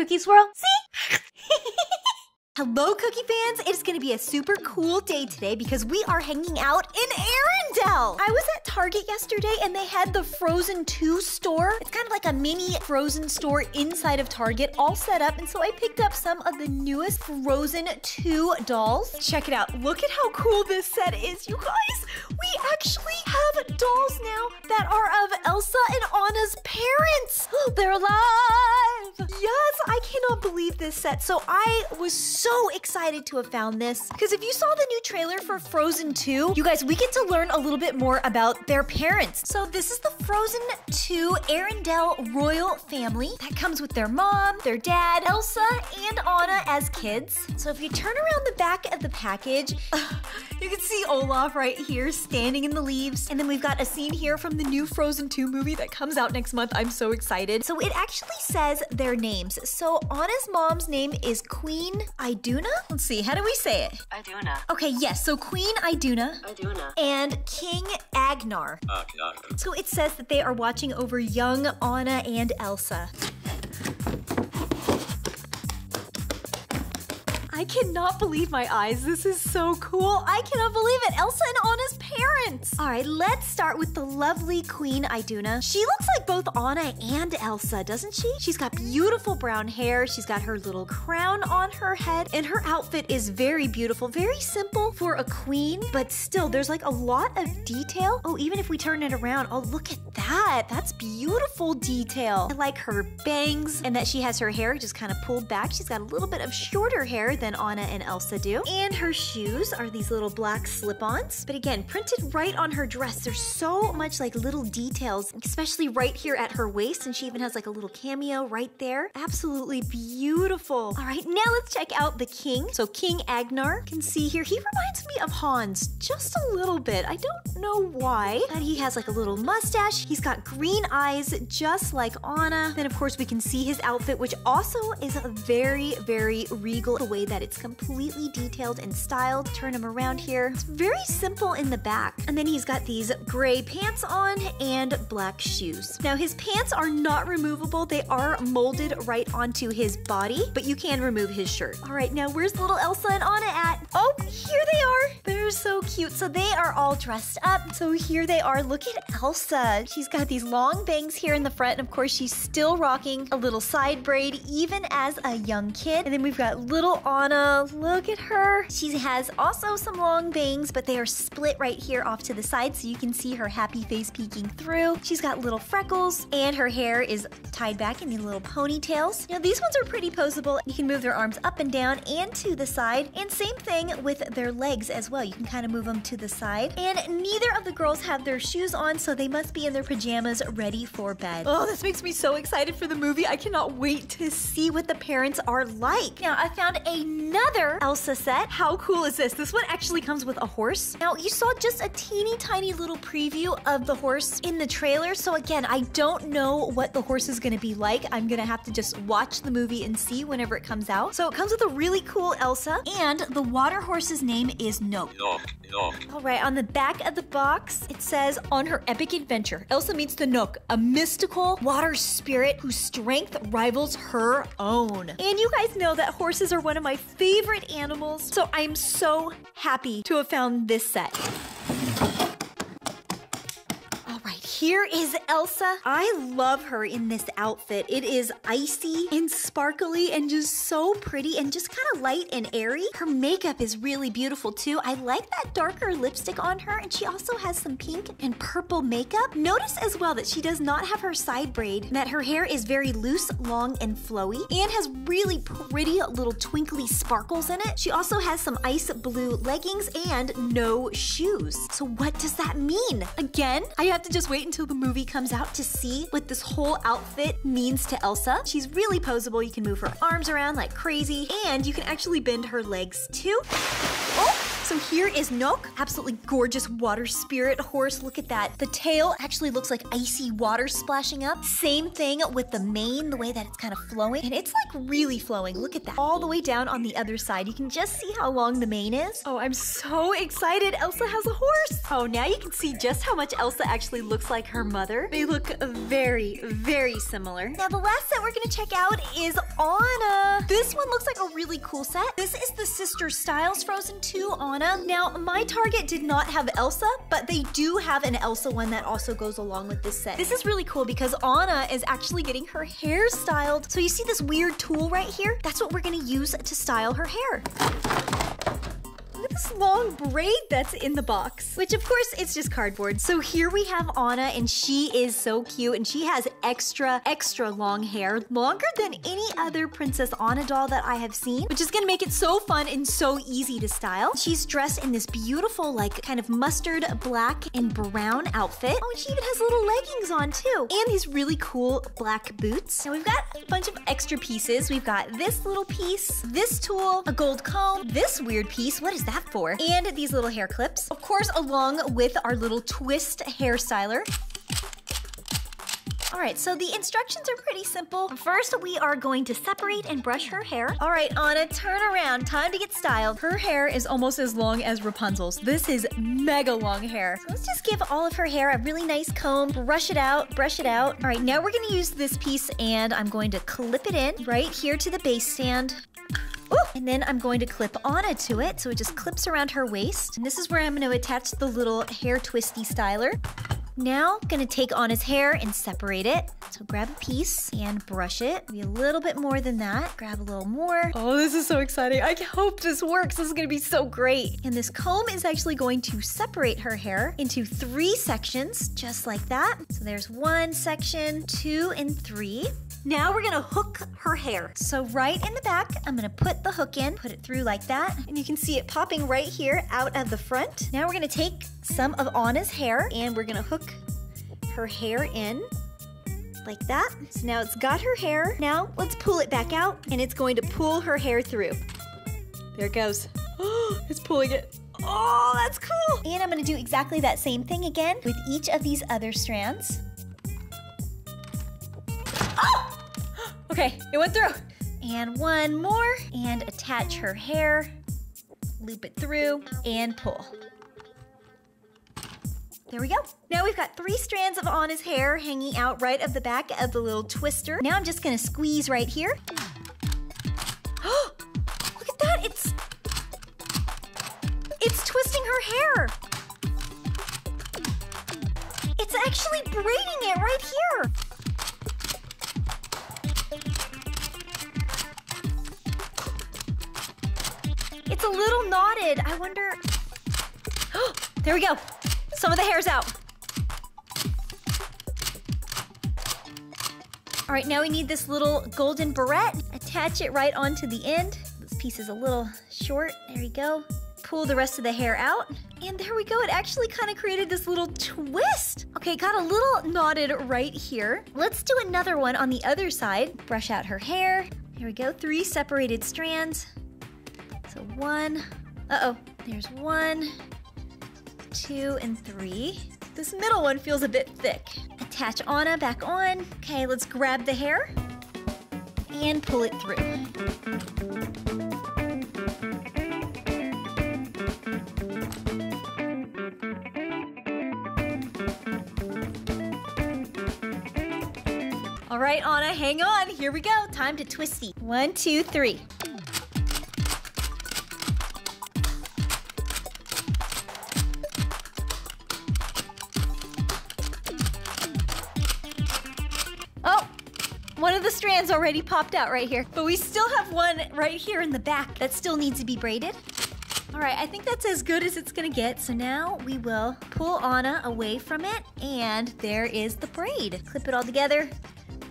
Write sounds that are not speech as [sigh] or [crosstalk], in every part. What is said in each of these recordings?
Cookie Swirl. See? [laughs] Hello, Cookie fans! It's gonna be a super cool day today because we are hanging out in Arendelle! I was at Target yesterday and they had the Frozen 2 store. It's kind of like a mini Frozen store inside of Target, all set up, and so I picked up some of the newest Frozen 2 dolls. Check it out. Look at how cool this set is, you guys! We actually have dolls now that are of Elsa and Anna's parents! [gasps] They're alive! Yes, I cannot believe this set. So I was so excited to have found this because if you saw the new trailer for Frozen 2, you guys, we get to learn a little bit more about their parents. So this is the Frozen 2 Arendelle royal family that comes with their mom, their dad, Elsa, and Anna as kids. So if you turn around the back of the package, [laughs] you can see Olaf right here standing in the leaves. And then we've got a scene here from the new Frozen 2 movie that comes out next month. I'm so excited. So it actually says their names. So Anna's mom's name is Queen Iduna. Let's see, how do we say it? Iduna. Okay, yes, so Queen Iduna Iduna. and King Agnarr. So it says that they are watching over young Anna and Elsa. I cannot believe my eyes. This is so cool. I cannot believe it. Elsa and Anna's parents. All right, let's start with the lovely Queen Iduna. She looks like both Anna and Elsa, doesn't she? She's got beautiful brown hair. She's got her little crown on her head, and her outfit is very beautiful, very simple for a queen, but still, there's like a lot of detail. Oh, even if we turn it around, oh, look at that. That's beautiful detail. I like her bangs and that she has her hair just kind of pulled back. She's got a little bit of shorter hair than Anna and Elsa do. And her shoes are these little black slip-ons. But again, printed right on her dress. There's so much like little details, especially right here at her waist. And she even has like a little cameo right there. Absolutely beautiful. All right, now let's check out the king. So King Agnarr can see here. He reminds me of Hans just a little bit. I don't know why, but he has like a little mustache. He's got green eyes just like Anna. Then of course we can see his outfit, which also is a very, very regal the way that it's completely detailed and styled. Turn him around here. It's very simple in the back. And then he's got these gray pants on and black shoes. Now his pants are not removable. They are molded right onto his body, but you can remove his shirt. All right, now where's little Elsa and Anna at? Oh, here they are. They're so cute. So they are all dressed up. So here they are. Look at Elsa. She's got these long bangs here in the front. And of course, she's still rocking a little side braid, even as a young kid. And then we've got little Anna. Look at her. She has also some long bangs, but they are split right here off to the side. So you can see her happy face peeking through. She's got little freckles and her hair is tied back in these little ponytails. Now these ones are pretty posable. You can move their arms up and down and to the side. And same thing with their legs as well. You can kind of move them to the side. And neither of the girls have their shoes on, so they must be in their pajamas ready for bed. Oh, this makes me so excited for the movie. I cannot wait to see what the parents are like. Now, I found another Elsa set. How cool is this? This one actually comes with a horse. Now, you saw just a teeny tiny little preview of the horse in the trailer. So again, I don't know what the horse is gonna be like. I'm gonna have to just watch the movie and see whenever it comes out. So it comes with a really cool Elsa, and the water horse's name is Nope. Knock, knock. All right, on the back of the box, it says, On her epic adventure, Elsa meets the Nook, a mystical water spirit whose strength rivals her own. And you guys know that horses are one of my favorite animals, so I'm so happy to have found this set. Here is Elsa. I love her in this outfit. It is icy and sparkly and just so pretty and just kind of light and airy. Her makeup is really beautiful too. I like that darker lipstick on her and she also has some pink and purple makeup. Notice as well that she does not have her side braid, that her hair is very loose, long, and flowy and has really pretty little twinkly sparkles in it. She also has some ice blue leggings and no shoes. So what does that mean? Again, I have to just wait until the movie comes out to see what this whole outfit means to Elsa. She's really posable. You can move her arms around like crazy, and you can actually bend her legs too. Oh, So here is Nook, absolutely gorgeous water spirit horse. Look at that. The tail actually looks like icy water splashing up. Same thing with the mane, the way that it's kind of flowing. And it's like really flowing. Look at that. All the way down on the other side. You can just see how long the mane is. Oh, I'm so excited. Elsa has a horse. Oh, now you can see just how much Elsa actually looks like her mother. They look very, very similar. Now, the last set we're gonna check out is Anna. This one looks like a really cool set. This is the Sister Styles Frozen 2 Now, my Target did not have Elsa, but they do have an Elsa one that also goes along with this set. This is really cool because Anna is actually getting her hair styled. So you see this weird tool right here? That's what we're gonna use to style her hair. This long braid that's in the box, which of course it's just cardboard. So here we have Anna and she is so cute and she has extra, extra long hair, longer than any other Princess Anna doll that I have seen, which is gonna make it so fun and so easy to style. She's dressed in this beautiful, like kind of mustard black and brown outfit. Oh, and she even has little leggings on too. And these really cool black boots. Now we've got a bunch of extra pieces. We've got this little piece, this tool, a gold comb, this weird piece. What is that for? And these little hair clips. Of course, along with our little twist hair styler. All right, so the instructions are pretty simple. First, we are going to separate and brush her hair. All right, Anna, turn around. Time to get styled. Her hair is almost as long as Rapunzel's. This is mega long hair. So let's just give all of her hair a really nice comb, brush it out, brush it out. All right, now we're gonna use this piece and I'm going to clip it in right here to the base stand. And then I'm going to clip Anna to it, so it just clips around her waist. And this is where I'm going to attach the little hair twisty styler. Now, gonna take Anna's hair and separate it. So grab a piece and brush it. Maybe a little bit more than that. Grab a little more. Oh, this is so exciting. I hope this works. This is gonna be so great. And this comb is actually going to separate her hair into three sections, just like that. So there's one section, two, and three. Now we're gonna hook her hair. So right in the back, I'm gonna put the hook in, put it through like that, and you can see it popping right here out of the front. Now we're gonna take some of Anna's hair and we're gonna hook her hair in like that. So now it's got her hair. Now let's pull it back out and it's going to pull her hair through. There it goes. Oh, [gasps] it's pulling it. Oh, that's cool. And I'm gonna do exactly that same thing again with each of these other strands. Okay, it went through. And one more, and attach her hair, loop it through, and pull. There we go. Now we've got three strands of Anna's hair hanging out right of the back of the little twister. Now I'm just gonna squeeze right here. [gasps] Look at that, it's... It's twisting her hair. It's actually braiding it right here. It's a little knotted. I wonder... [gasps] there we go. Some of the hair's out. All right, now we need this little golden barrette. Attach it right onto the end. This piece is a little short. There we go. Pull the rest of the hair out. And there we go. It actually kind of created this little twist. Okay, got a little knotted right here. Let's do another one on the other side. Brush out her hair. Here we go. Three separated strands. So one. Uh-oh. There's one, two, and three. This middle one feels a bit thick. Attach Anna back on. Okay, let's grab the hair and pull it through. All right, Anna, hang on. Here we go. Time to twisty. One, two, three. Strands already popped out right here. But we still have one right here in the back that still needs to be braided. All right, I think that's as good as it's gonna get. So now we will pull Anna away from it, and there is the braid. Clip it all together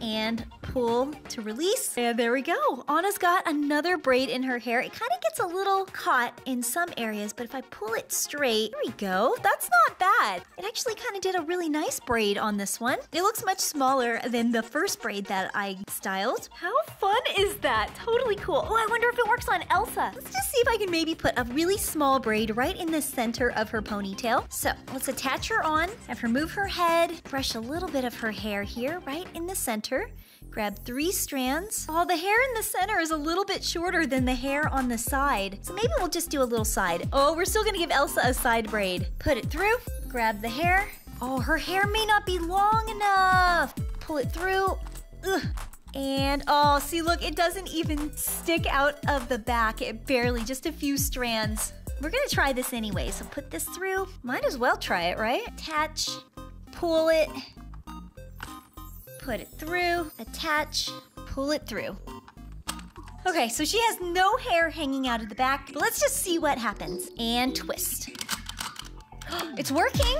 and pull to release. And there we go. Anna's got another braid in her hair. It kind of gets a little caught in some areas, but if I pull it straight, there we go. That's not bad. It actually kind of did a really nice braid on this one. It looks much smaller than the first braid that I styled. How fun is that? Totally cool. Oh, I wonder if it works on Elsa. Let's just see if I can maybe put a really small braid right in the center of her ponytail. So let's attach her on, have her move her head, brush a little bit of her hair here, right in the center. Grab three strands. Oh, the hair in the center is a little bit shorter than the hair on the side. So maybe we'll just do a little side. Oh, we're still gonna give Elsa a side braid. Put it through, grab the hair. Oh, her hair may not be long enough. Pull it through. Ugh. And oh, see, look, it doesn't even stick out of the back. It barely, just a few strands. We're gonna try this anyway, so put this through. Might as well try it, right? Attach, pull it, put it through, attach, pull it through. Okay, so she has no hair hanging out of the back. Let's just see what happens. And twist. [gasps] it's working.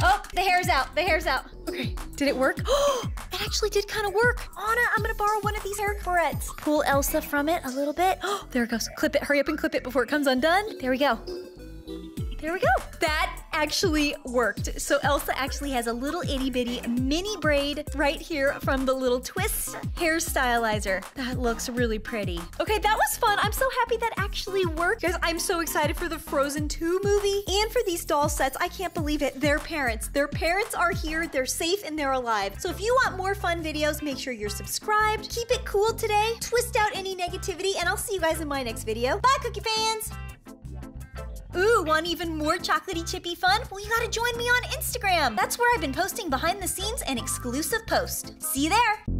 Oh, the hair's out. The hair's out. Okay, did it work? [gasps] It actually did kind of work. Anna, I'm gonna borrow one of these hair barrettes. Pull Elsa from it a little bit. Oh, [gasps] there it goes. Clip it. Hurry up and clip it before it comes undone. There we go. There we go. That actually worked. So Elsa actually has a little itty bitty mini braid right here from the little twist hair stylizer. That looks really pretty. Okay, that was fun. I'm so happy that actually worked. Guys, I'm so excited for the Frozen 2 movie and for these doll sets. I can't believe it. Their parents. Their parents are here. They're safe and they're alive. So if you want more fun videos, make sure you're subscribed. Keep it cool today. Twist out any negativity and I'll see you guys in my next video. Bye, Cookie fans! Ooh, want even more chocolatey chippy fun? Well, you gotta join me on Instagram. That's where I've been posting behind the scenes and exclusive posts. See you there.